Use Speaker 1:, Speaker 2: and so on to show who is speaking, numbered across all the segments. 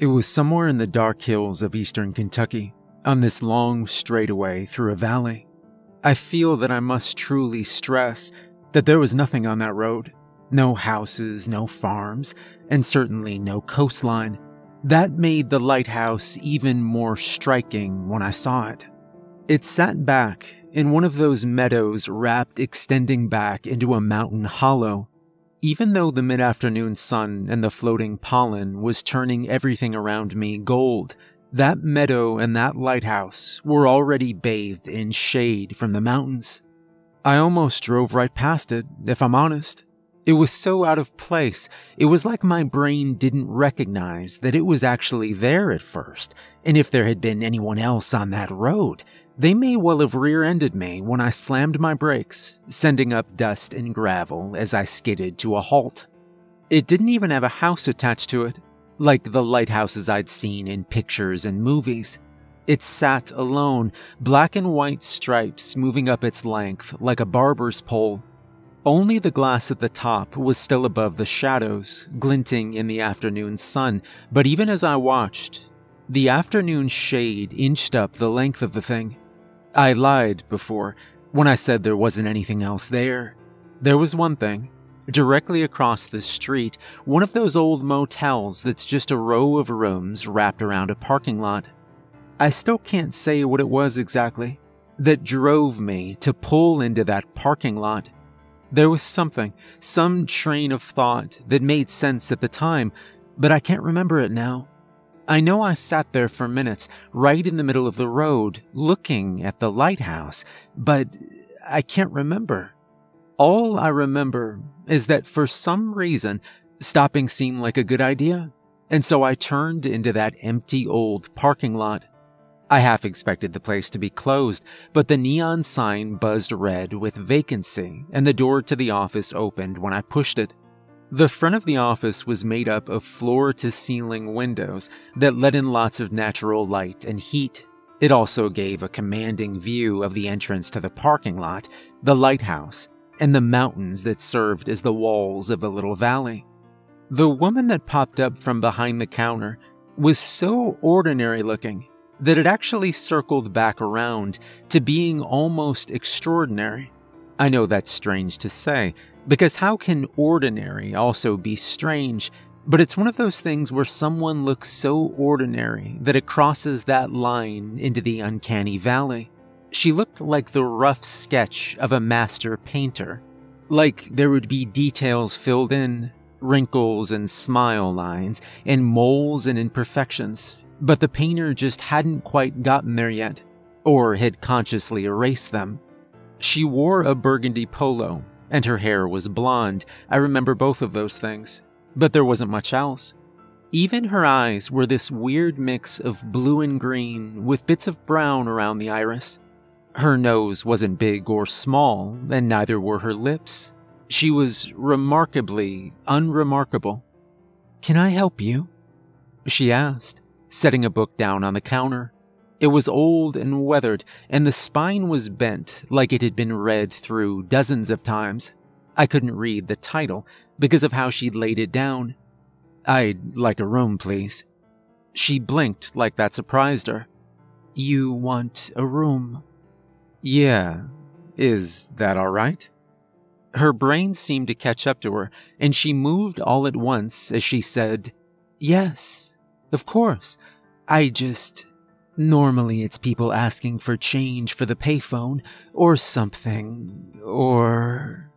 Speaker 1: It was somewhere in the dark hills of eastern Kentucky, on this long straightaway through a valley. I feel that I must truly stress that there was nothing on that road. No houses, no farms, and certainly no coastline. That made the lighthouse even more striking when I saw it. It sat back in one of those meadows wrapped extending back into a mountain hollow. Even though the mid afternoon sun and the floating pollen was turning everything around me gold, that meadow and that lighthouse were already bathed in shade from the mountains. I almost drove right past it, if I'm honest. It was so out of place, it was like my brain didn't recognize that it was actually there at first, and if there had been anyone else on that road, they may well have rear ended me when I slammed my brakes, sending up dust and gravel as I skidded to a halt. It didn't even have a house attached to it, like the lighthouses I'd seen in pictures and movies. It sat alone, black and white stripes moving up its length like a barber's pole. Only the glass at the top was still above the shadows, glinting in the afternoon sun, but even as I watched, the afternoon shade inched up the length of the thing. I lied before when I said there wasn't anything else there. There was one thing. Directly across the street, one of those old motels that's just a row of rooms wrapped around a parking lot. I still can't say what it was exactly that drove me to pull into that parking lot. There was something, some train of thought that made sense at the time, but I can't remember it now. I know I sat there for minutes, right in the middle of the road, looking at the lighthouse, but I can't remember. All I remember is that for some reason, stopping seemed like a good idea, and so I turned into that empty old parking lot. I half expected the place to be closed, but the neon sign buzzed red with vacancy, and the door to the office opened when I pushed it. The front of the office was made up of floor to ceiling windows that let in lots of natural light and heat. It also gave a commanding view of the entrance to the parking lot, the lighthouse, and the mountains that served as the walls of a little valley. The woman that popped up from behind the counter was so ordinary looking that it actually circled back around to being almost extraordinary. I know that's strange to say, because how can ordinary also be strange? But it's one of those things where someone looks so ordinary that it crosses that line into the uncanny valley. She looked like the rough sketch of a master painter. Like there would be details filled in, wrinkles and smile lines, and moles and imperfections, but the painter just hadn't quite gotten there yet, or had consciously erased them. She wore a burgundy polo and her hair was blonde. I remember both of those things. But there wasn't much else. Even her eyes were this weird mix of blue and green with bits of brown around the iris. Her nose wasn't big or small, and neither were her lips. She was remarkably unremarkable. Can I help you? She asked, setting a book down on the counter. It was old and weathered, and the spine was bent like it had been read through dozens of times. I couldn't read the title because of how she'd laid it down. I'd like a room, please. She blinked like that surprised her. You want a room? Yeah. Is that all right? Her brain seemed to catch up to her, and she moved all at once as she said, Yes, of course. I just. Normally, it's people asking for change for the payphone, or something, or.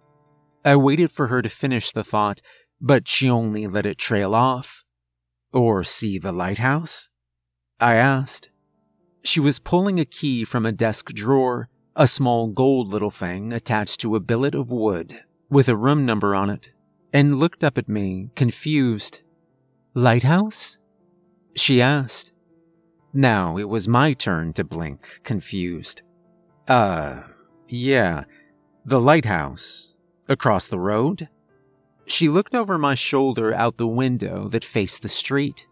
Speaker 1: I waited for her to finish the thought, but she only let it trail off. Or see the lighthouse? I asked. She was pulling a key from a desk drawer, a small gold little thing attached to a billet of wood with a room number on it, and looked up at me, confused. Lighthouse? She asked. Now it was my turn to blink, confused. Uh, yeah, the lighthouse. Across the road? She looked over my shoulder out the window that faced the street.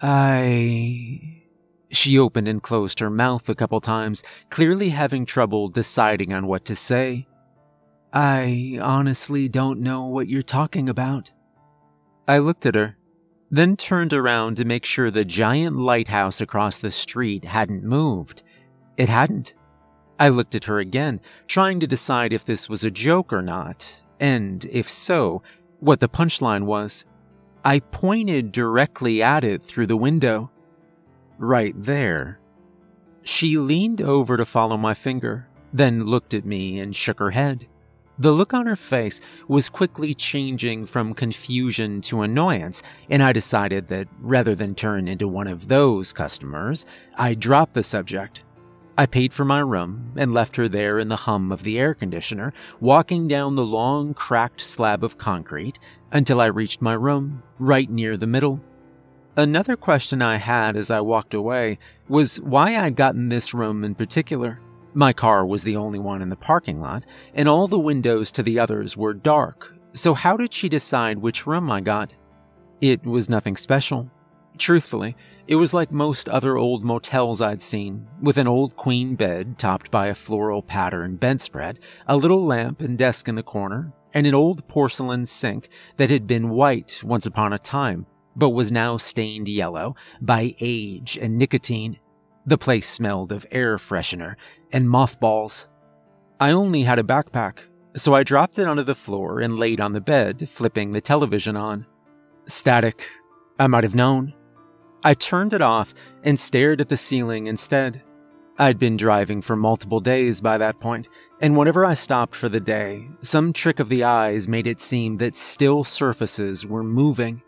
Speaker 1: I. She opened and closed her mouth a couple times, clearly having trouble deciding on what to say. I honestly don't know what you're talking about. I looked at her. Then turned around to make sure the giant lighthouse across the street hadn't moved. It hadn't. I looked at her again, trying to decide if this was a joke or not, and if so, what the punchline was. I pointed directly at it through the window. Right there. She leaned over to follow my finger, then looked at me and shook her head. The look on her face was quickly changing from confusion to annoyance, and I decided that rather than turn into one of those customers, I'd drop the subject. I paid for my room and left her there in the hum of the air conditioner, walking down the long, cracked slab of concrete until I reached my room, right near the middle. Another question I had as I walked away was why I'd gotten this room in particular. My car was the only one in the parking lot, and all the windows to the others were dark, so how did she decide which room I got? It was nothing special. Truthfully, it was like most other old motels I'd seen, with an old queen bed topped by a floral pattern bedspread, a little lamp and desk in the corner, and an old porcelain sink that had been white once upon a time, but was now stained yellow by age and nicotine. The place smelled of air freshener and mothballs. I only had a backpack, so I dropped it onto the floor and laid on the bed, flipping the television on. Static. I might have known. I turned it off and stared at the ceiling instead. I'd been driving for multiple days by that point, and whenever I stopped for the day, some trick of the eyes made it seem that still surfaces were moving.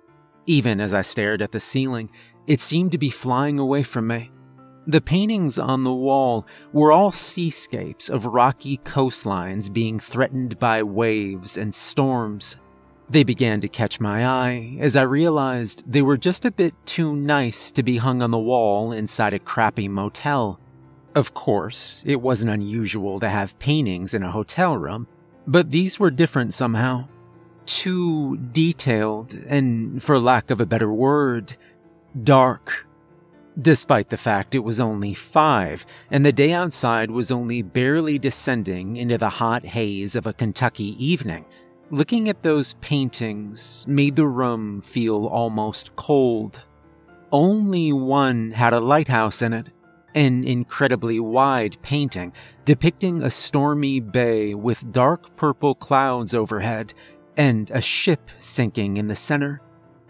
Speaker 1: Even as I stared at the ceiling, it seemed to be flying away from me. The paintings on the wall were all seascapes of rocky coastlines being threatened by waves and storms. They began to catch my eye as I realized they were just a bit too nice to be hung on the wall inside a crappy motel. Of course, it wasn't unusual to have paintings in a hotel room, but these were different somehow. Too detailed, and for lack of a better word, dark. Despite the fact it was only five, and the day outside was only barely descending into the hot haze of a Kentucky evening, looking at those paintings made the room feel almost cold. Only one had a lighthouse in it, an incredibly wide painting depicting a stormy bay with dark purple clouds overhead and a ship sinking in the center.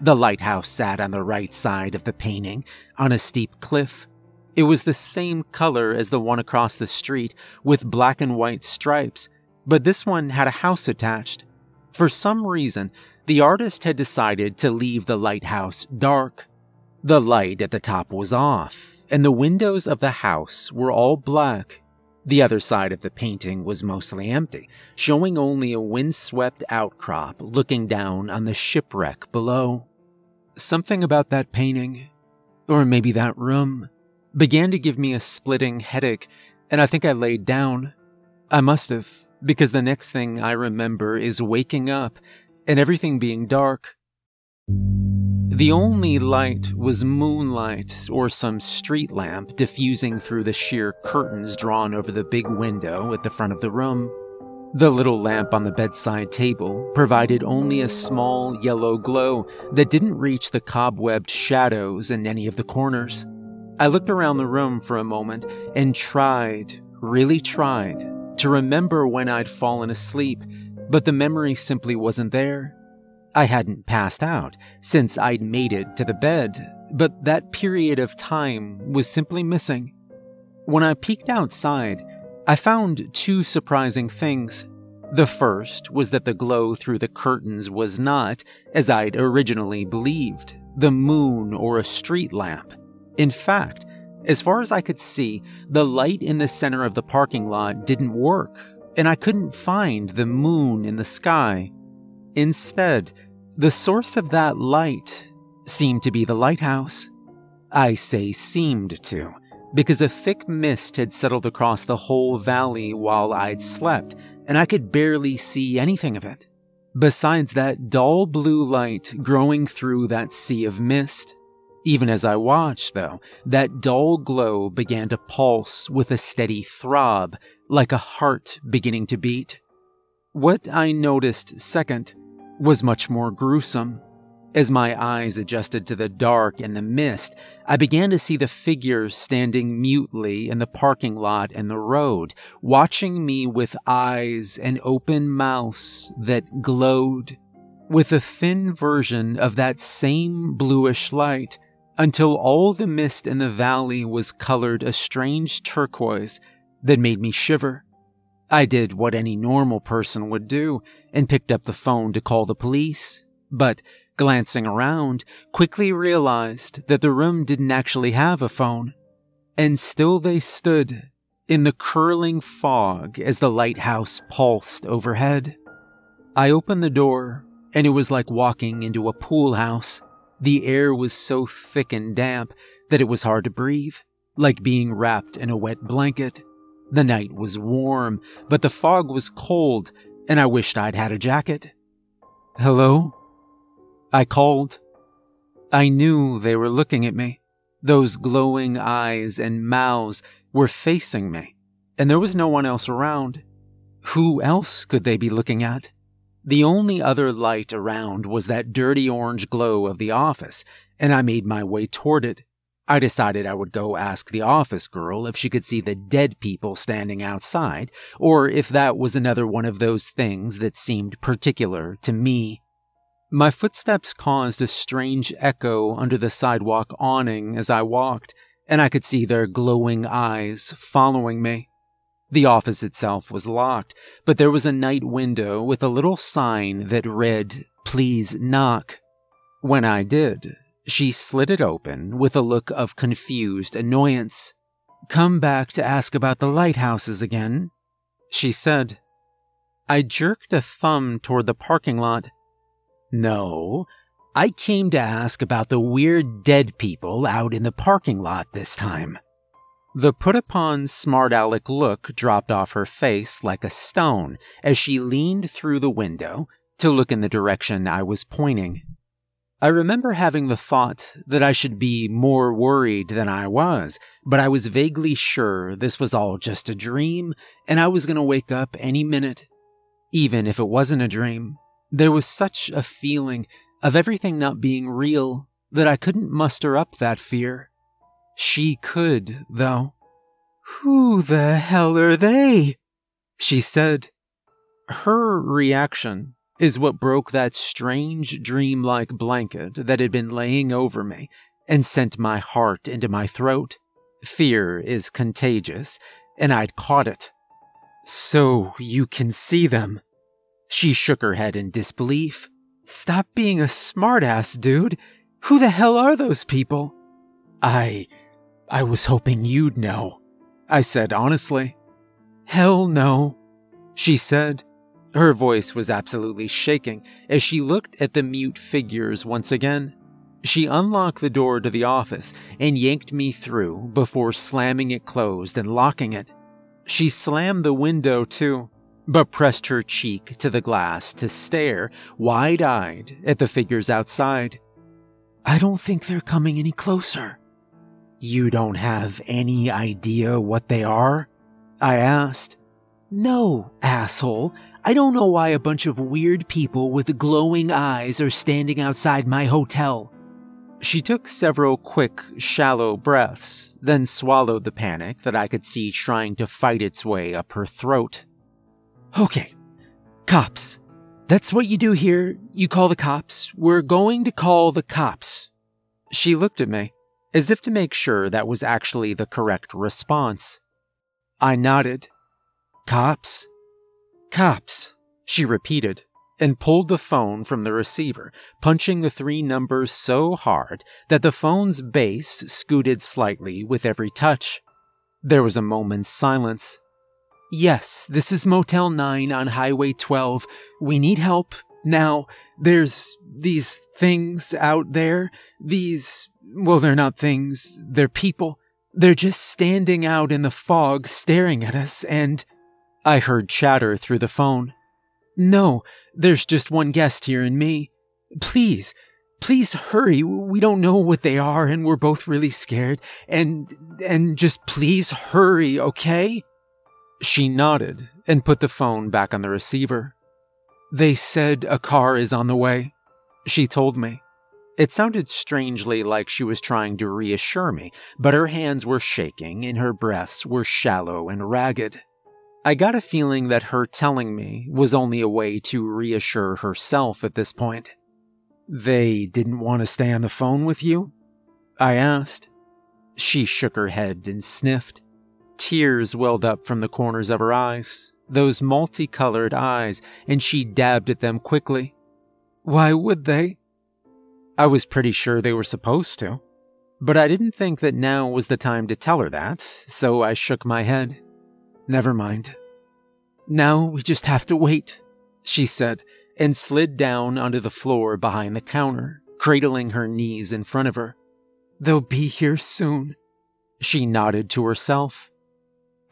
Speaker 1: The lighthouse sat on the right side of the painting, on a steep cliff. It was the same color as the one across the street, with black and white stripes, but this one had a house attached. For some reason, the artist had decided to leave the lighthouse dark. The light at the top was off, and the windows of the house were all black. The other side of the painting was mostly empty, showing only a windswept outcrop looking down on the shipwreck below. Something about that painting, or maybe that room, began to give me a splitting headache, and I think I laid down. I must have, because the next thing I remember is waking up and everything being dark. The only light was moonlight or some street lamp diffusing through the sheer curtains drawn over the big window at the front of the room. The little lamp on the bedside table provided only a small yellow glow that didn't reach the cobwebbed shadows in any of the corners. I looked around the room for a moment and tried, really tried, to remember when I'd fallen asleep, but the memory simply wasn't there. I hadn't passed out since I'd made it to the bed, but that period of time was simply missing. When I peeked outside, I found two surprising things. The first was that the glow through the curtains was not, as I'd originally believed, the moon or a street lamp. In fact, as far as I could see, the light in the center of the parking lot didn't work, and I couldn't find the moon in the sky. Instead, the source of that light seemed to be the lighthouse. I say seemed to, because a thick mist had settled across the whole valley while I'd slept, and I could barely see anything of it. Besides that dull blue light growing through that sea of mist. Even as I watched, though, that dull glow began to pulse with a steady throb, like a heart beginning to beat. What I noticed second was much more gruesome. As my eyes adjusted to the dark and the mist, I began to see the figures standing mutely in the parking lot and the road, watching me with eyes and open mouths that glowed with a thin version of that same bluish light until all the mist in the valley was colored a strange turquoise that made me shiver. I did what any normal person would do and picked up the phone to call the police, but glancing around, quickly realized that the room didn't actually have a phone. And still they stood in the curling fog as the lighthouse pulsed overhead. I opened the door, and it was like walking into a pool house. The air was so thick and damp that it was hard to breathe, like being wrapped in a wet blanket. The night was warm, but the fog was cold, and I wished I'd had a jacket. Hello? I called. I knew they were looking at me. Those glowing eyes and mouths were facing me, and there was no one else around. Who else could they be looking at? The only other light around was that dirty orange glow of the office, and I made my way toward it. I decided I would go ask the office girl if she could see the dead people standing outside, or if that was another one of those things that seemed particular to me. My footsteps caused a strange echo under the sidewalk awning as I walked, and I could see their glowing eyes following me. The office itself was locked, but there was a night window with a little sign that read, Please knock. When I did, she slid it open with a look of confused annoyance. Come back to ask about the lighthouses again, she said. I jerked a thumb toward the parking lot. No, I came to ask about the weird dead people out in the parking lot this time. The put upon smart aleck look dropped off her face like a stone as she leaned through the window to look in the direction I was pointing. I remember having the thought that I should be more worried than I was, but I was vaguely sure this was all just a dream and I was going to wake up any minute. Even if it wasn't a dream, there was such a feeling of everything not being real that I couldn't muster up that fear. She could, though. Who the hell are they? She said. Her reaction is what broke that strange dreamlike blanket that had been laying over me and sent my heart into my throat. Fear is contagious, and I'd caught it. So you can see them. She shook her head in disbelief. Stop being a smartass, dude. Who the hell are those people? I. I was hoping you'd know, I said honestly. Hell no, she said, her voice was absolutely shaking as she looked at the mute figures once again. She unlocked the door to the office and yanked me through before slamming it closed and locking it. She slammed the window too, but pressed her cheek to the glass to stare, wide eyed, at the figures outside. I don't think they're coming any closer. You don't have any idea what they are? I asked. No, asshole. I don't know why a bunch of weird people with glowing eyes are standing outside my hotel. She took several quick, shallow breaths, then swallowed the panic that I could see trying to fight its way up her throat. Okay, cops. That's what you do here. You call the cops. We're going to call the cops. She looked at me, as if to make sure that was actually the correct response. I nodded. Cops? Cops, she repeated, and pulled the phone from the receiver, punching the three numbers so hard that the phone's base scooted slightly with every touch. There was a moment's silence. Yes, this is Motel 9 on Highway 12. We need help. Now, there's these things out there. These, well, they're not things, they're people. They're just standing out in the fog staring at us, and I heard chatter through the phone. No, there's just one guest here and me. Please, please hurry. We don't know what they are and we're both really scared. And, and just please hurry, okay? She nodded and put the phone back on the receiver. They said a car is on the way, she told me, It sounded strangely like she was trying to reassure me, but her hands were shaking and her breaths were shallow and ragged. I got a feeling that her telling me was only a way to reassure herself at this point. They didn't want to stay on the phone with you? I asked. She shook her head and sniffed. Tears welled up from the corners of her eyes, those multicolored eyes, and she dabbed at them quickly. Why would they? I was pretty sure they were supposed to. But I didn't think that now was the time to tell her that, so I shook my head. Never mind. Now we just have to wait, she said, and slid down onto the floor behind the counter, cradling her knees in front of her. They'll be here soon. She nodded to herself.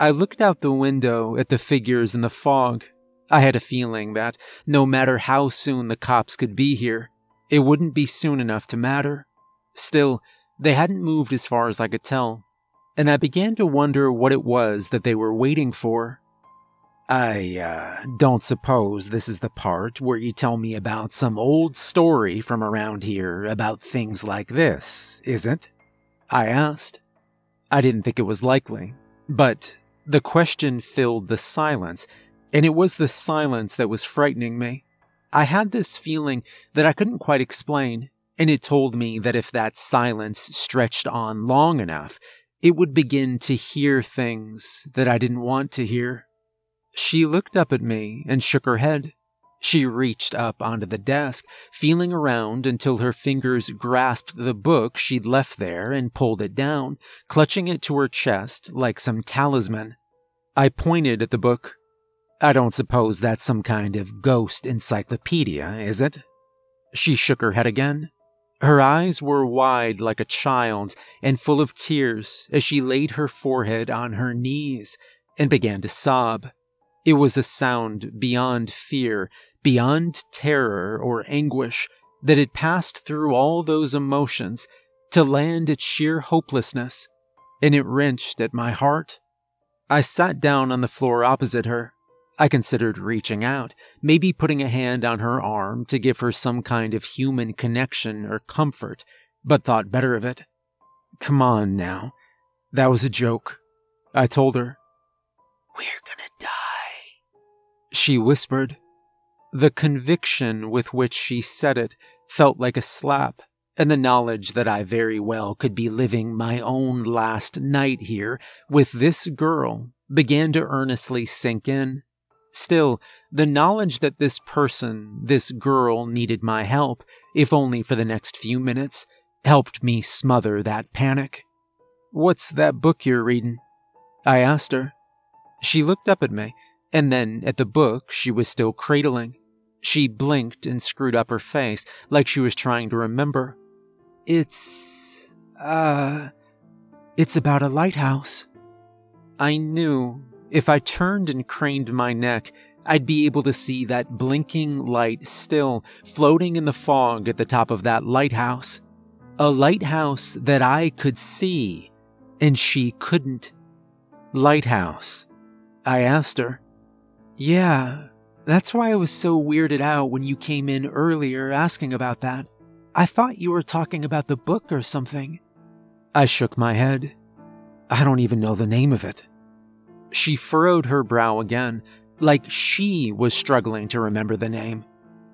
Speaker 1: I looked out the window at the figures in the fog. I had a feeling that no matter how soon the cops could be here, it wouldn't be soon enough to matter. Still, they hadn't moved as far as I could tell, and I began to wonder what it was that they were waiting for. I uh, don't suppose this is the part where you tell me about some old story from around here about things like this, is it? I asked. I didn't think it was likely, but the question filled the silence, and it was the silence that was frightening me. I had this feeling that I couldn't quite explain, and it told me that if that silence stretched on long enough, it would begin to hear things that I didn't want to hear. She looked up at me and shook her head. She reached up onto the desk, feeling around until her fingers grasped the book she'd left there and pulled it down, clutching it to her chest like some talisman. I pointed at the book I don't suppose that's some kind of ghost encyclopedia, is it? She shook her head again. Her eyes were wide like a child's and full of tears as she laid her forehead on her knees and began to sob. It was a sound beyond fear, beyond terror or anguish, that had passed through all those emotions to land at sheer hopelessness, and it wrenched at my heart. I sat down on the floor opposite her I considered reaching out, maybe putting a hand on her arm to give her some kind of human connection or comfort, but thought better of it. Come on now. That was a joke. I told her. We're gonna die. She whispered. The conviction with which she said it felt like a slap, and the knowledge that I very well could be living my own last night here with this girl began to earnestly sink in. Still, the knowledge that this person, this girl, needed my help, if only for the next few minutes, helped me smother that panic. What's that book you're reading? I asked her. She looked up at me, and then at the book she was still cradling. She blinked and screwed up her face like she was trying to remember. It's. uh. It's about a lighthouse. I knew if I turned and craned my neck, I'd be able to see that blinking light still floating in the fog at the top of that lighthouse. A lighthouse that I could see, and she couldn't. Lighthouse. I asked her. Yeah, that's why I was so weirded out when you came in earlier asking about that. I thought you were talking about the book or something. I shook my head. I don't even know the name of it. She furrowed her brow again, like she was struggling to remember the name.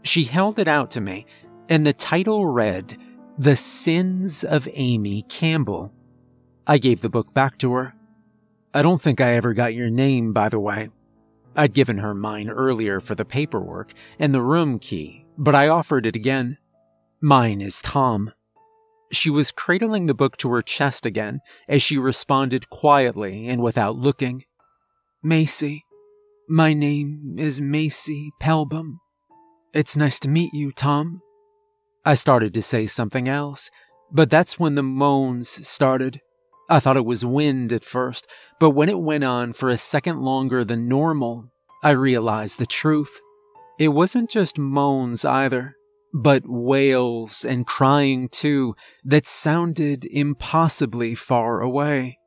Speaker 1: She held it out to me, and the title read, The Sins of Amy Campbell. I gave the book back to her. I don't think I ever got your name, by the way. I'd given her mine earlier for the paperwork and the room key, but I offered it again. Mine is Tom. She was cradling the book to her chest again as she responded quietly and without looking. Macy. My name is Macy Pelbum. It's nice to meet you, Tom. I started to say something else, but that's when the moans started. I thought it was wind at first, but when it went on for a second longer than normal, I realized the truth. It wasn't just moans either, but wails and crying too that sounded impossibly far away.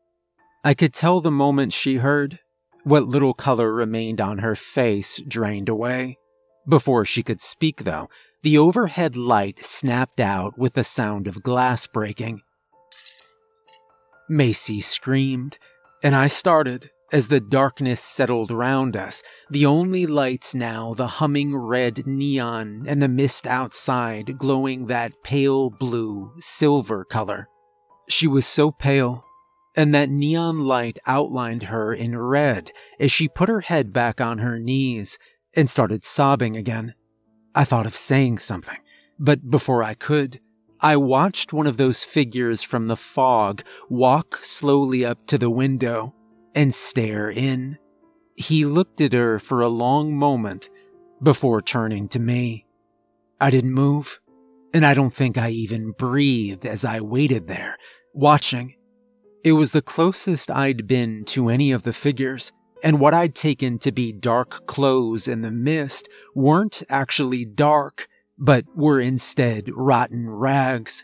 Speaker 1: I could tell the moment she heard what little color remained on her face drained away. Before she could speak, though, the overhead light snapped out with the sound of glass breaking. Macy screamed, and I started as the darkness settled round us, the only lights now the humming red neon and the mist outside glowing that pale blue, silver color. She was so pale, and that neon light outlined her in red as she put her head back on her knees and started sobbing again. I thought of saying something, but before I could, I watched one of those figures from the fog walk slowly up to the window and stare in. He looked at her for a long moment before turning to me. I didn't move, and I don't think I even breathed as I waited there, watching. It was the closest I'd been to any of the figures, and what I'd taken to be dark clothes in the mist weren't actually dark, but were instead rotten rags.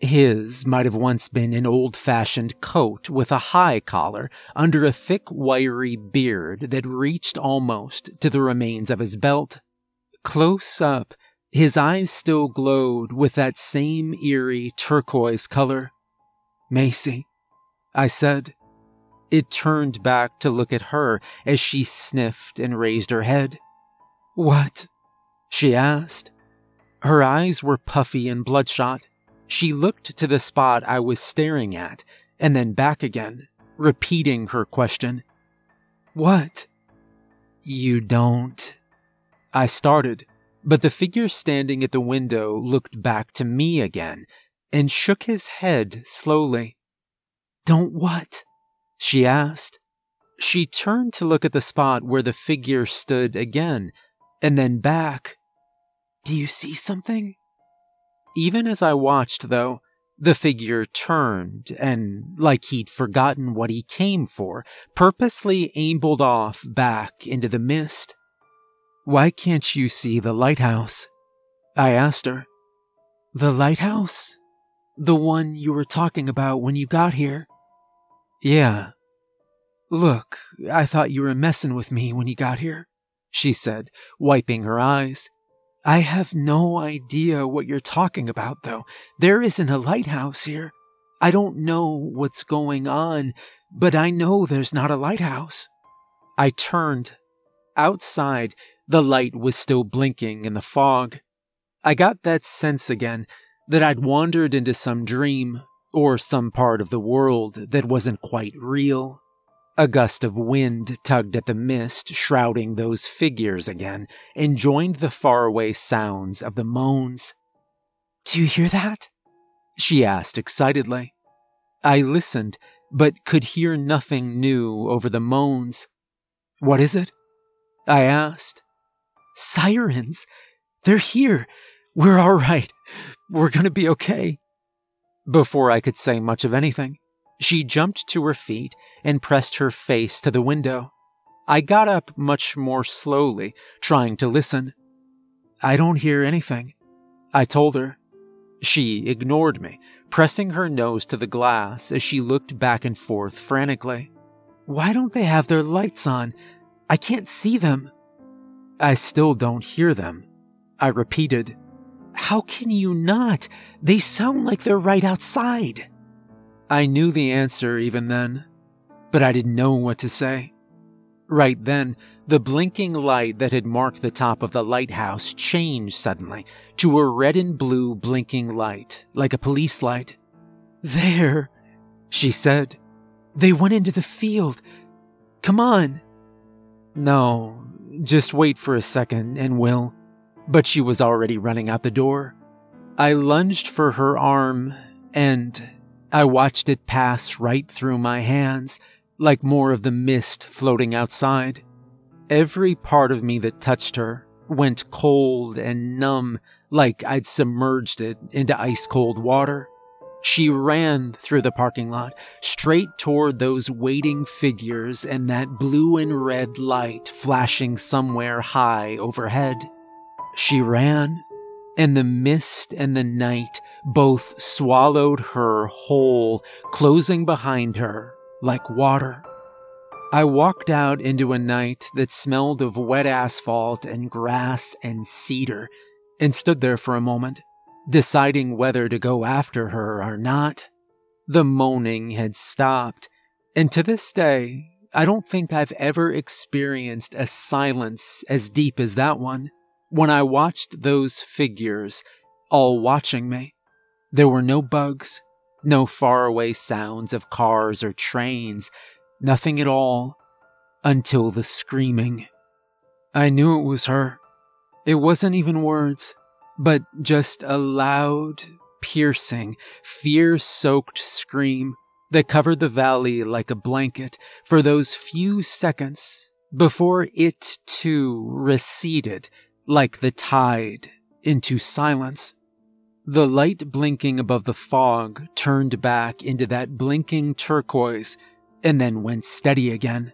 Speaker 1: His might have once been an old fashioned coat with a high collar under a thick, wiry beard that reached almost to the remains of his belt. Close up, his eyes still glowed with that same eerie turquoise color. Macy, I said. It turned back to look at her as she sniffed and raised her head. What? she asked. Her eyes were puffy and bloodshot. She looked to the spot I was staring at and then back again, repeating her question. What? You don't. I started, but the figure standing at the window looked back to me again and shook his head slowly. Don't what? she asked. She turned to look at the spot where the figure stood again, and then back. Do you see something? Even as I watched, though, the figure turned and, like he'd forgotten what he came for, purposely ambled off back into the mist. Why can't you see the lighthouse? I asked her. The lighthouse? The one you were talking about when you got here? Yeah. Look, I thought you were messing with me when you got here, she said, wiping her eyes. I have no idea what you're talking about, though. There isn't a lighthouse here. I don't know what's going on, but I know there's not a lighthouse. I turned. Outside, the light was still blinking in the fog. I got that sense again that I'd wandered into some dream, or some part of the world that wasn't quite real. A gust of wind tugged at the mist shrouding those figures again and joined the faraway sounds of the moans. Do you hear that? She asked excitedly. I listened, but could hear nothing new over the moans. What is it? I asked. Sirens! They're here! We're all right. We're gonna be okay. Before I could say much of anything, she jumped to her feet and pressed her face to the window. I got up much more slowly, trying to listen. I don't hear anything, I told her. She ignored me, pressing her nose to the glass as she looked back and forth frantically. Why don't they have their lights on? I can't see them. I still don't hear them, I repeated. How can you not? They sound like they're right outside. I knew the answer even then, but I didn't know what to say. Right then, the blinking light that had marked the top of the lighthouse changed suddenly to a red and blue blinking light, like a police light. There, she said. They went into the field. Come on. No, just wait for a second and we'll but she was already running out the door. I lunged for her arm, and I watched it pass right through my hands, like more of the mist floating outside. Every part of me that touched her went cold and numb, like I'd submerged it into ice cold water. She ran through the parking lot, straight toward those waiting figures and that blue and red light flashing somewhere high overhead. She ran, and the mist and the night both swallowed her whole, closing behind her like water. I walked out into a night that smelled of wet asphalt and grass and cedar, and stood there for a moment, deciding whether to go after her or not. The moaning had stopped, and to this day, I don't think I've ever experienced a silence as deep as that one when I watched those figures all watching me. There were no bugs, no faraway sounds of cars or trains, nothing at all, until the screaming. I knew it was her. It wasn't even words, but just a loud, piercing, fear soaked scream that covered the valley like a blanket for those few seconds before it too receded like the tide into silence. The light blinking above the fog turned back into that blinking turquoise and then went steady again.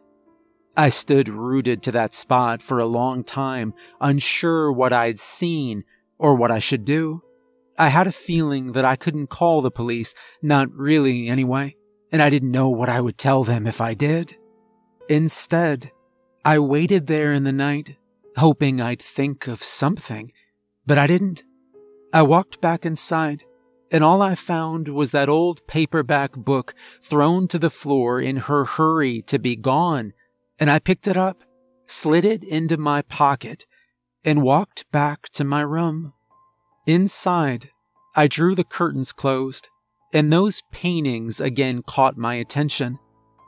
Speaker 1: I stood rooted to that spot for a long time, unsure what I'd seen or what I should do. I had a feeling that I couldn't call the police, not really anyway, and I didn't know what I would tell them if I did. Instead, I waited there in the night, hoping I'd think of something, but I didn't. I walked back inside, and all I found was that old paperback book thrown to the floor in her hurry to be gone and I picked it up, slid it into my pocket, and walked back to my room. Inside, I drew the curtains closed, and those paintings again caught my attention.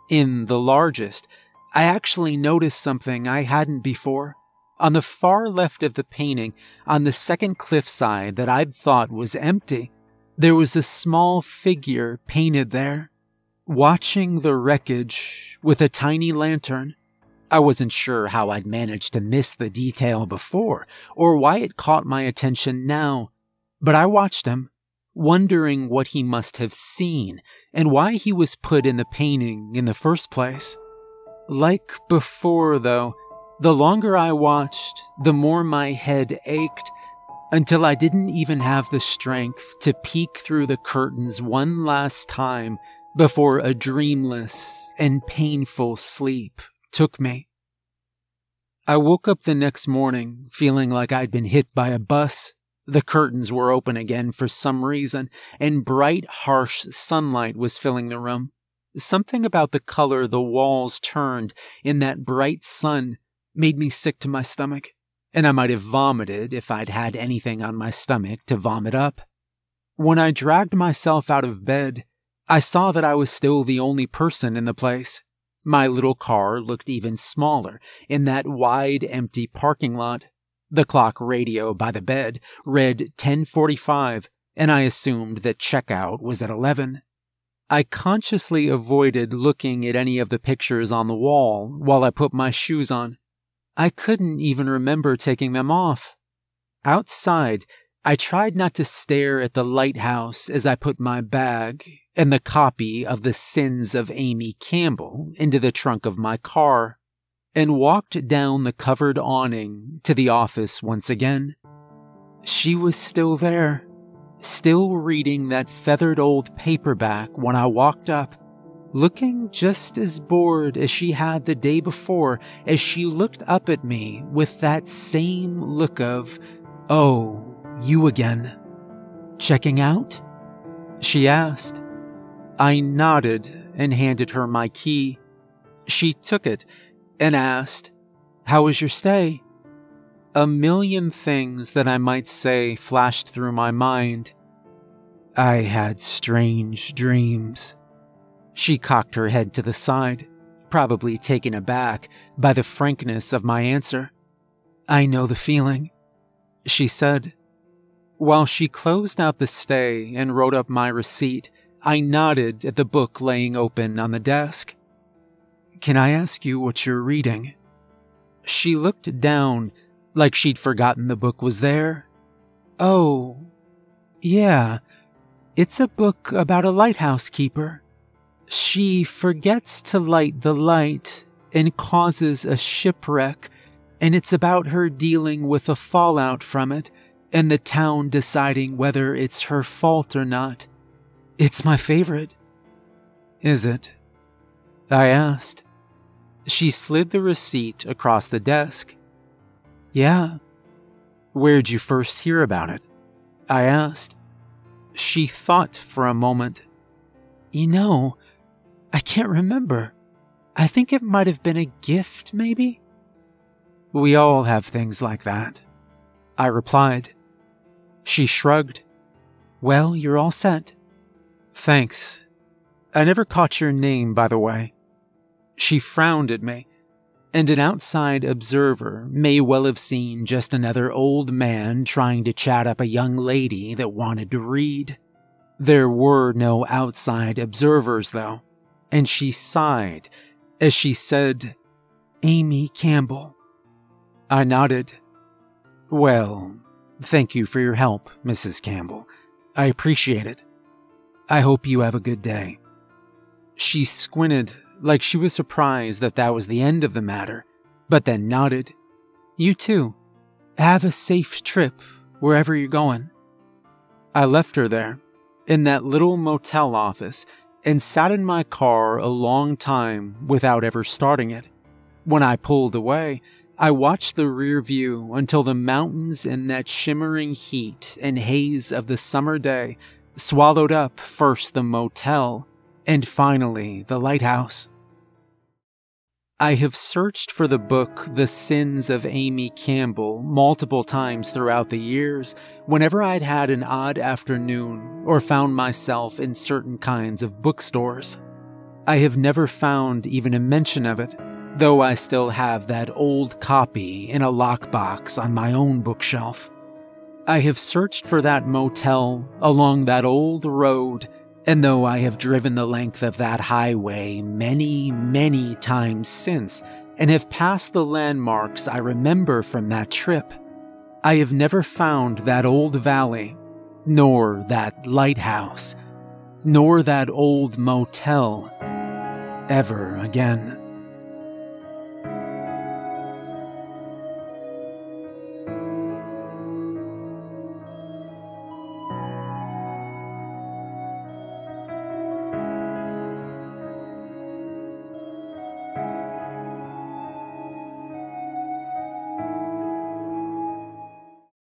Speaker 1: In the largest, I actually noticed something I hadn't before. On the far left of the painting, on the second cliffside that I'd thought was empty, there was a small figure painted there, watching the wreckage with a tiny lantern. I wasn't sure how I'd managed to miss the detail before, or why it caught my attention now, but I watched him, wondering what he must have seen and why he was put in the painting in the first place. Like before, though, the longer I watched, the more my head ached until I didn't even have the strength to peek through the curtains one last time before a dreamless and painful sleep took me. I woke up the next morning feeling like I'd been hit by a bus. The curtains were open again for some reason, and bright, harsh sunlight was filling the room. Something about the color the walls turned in that bright sun made me sick to my stomach, and I might have vomited if I'd had anything on my stomach to vomit up. When I dragged myself out of bed, I saw that I was still the only person in the place. My little car looked even smaller in that wide, empty parking lot. The clock radio by the bed read 1045, and I assumed that checkout was at 11. I consciously avoided looking at any of the pictures on the wall while I put my shoes on. I couldn't even remember taking them off. Outside, I tried not to stare at the lighthouse as I put my bag and the copy of The Sins of Amy Campbell into the trunk of my car and walked down the covered awning to the office once again. She was still there, still reading that feathered old paperback when I walked up, looking just as bored as she had the day before as she looked up at me with that same look of, oh, you again. Checking out? She asked. I nodded and handed her my key. She took it and asked, How was your stay? A million things that I might say flashed through my mind. I had strange dreams. She cocked her head to the side, probably taken aback by the frankness of my answer. I know the feeling, she said. While she closed out the stay and wrote up my receipt, I nodded at the book laying open on the desk. Can I ask you what you're reading? She looked down like she'd forgotten the book was there. Oh, yeah. It's a book about a lighthouse keeper. She forgets to light the light and causes a shipwreck, and it's about her dealing with the fallout from it and the town deciding whether it's her fault or not. It's my favorite. Is it? I asked. She slid the receipt across the desk. Yeah. Where'd you first hear about it? I asked. She thought for a moment. You know, I can't remember. I think it might have been a gift, maybe? We all have things like that. I replied. She shrugged. Well, you're all set. Thanks. I never caught your name, by the way. She frowned at me, and an outside observer may well have seen just another old man trying to chat up a young lady that wanted to read. There were no outside observers, though, and she sighed as she said, Amy Campbell. I nodded. Well, thank you for your help, Mrs. Campbell. I appreciate it. I hope you have a good day. She squinted like she was surprised that that was the end of the matter, but then nodded. You too. Have a safe trip wherever you're going. I left her there, in that little motel office, and sat in my car a long time without ever starting it. When I pulled away, I watched the rear view until the mountains in that shimmering heat and haze of the summer day swallowed up first the motel and finally the lighthouse. I have searched for the book The Sins of Amy Campbell multiple times throughout the years whenever I'd had an odd afternoon or found myself in certain kinds of bookstores. I have never found even a mention of it, though I still have that old copy in a lockbox on my own bookshelf. I have searched for that motel along that old road and though I have driven the length of that highway many, many times since, and have passed the landmarks I remember from that trip, I have never found that old valley, nor that lighthouse, nor that old motel ever again.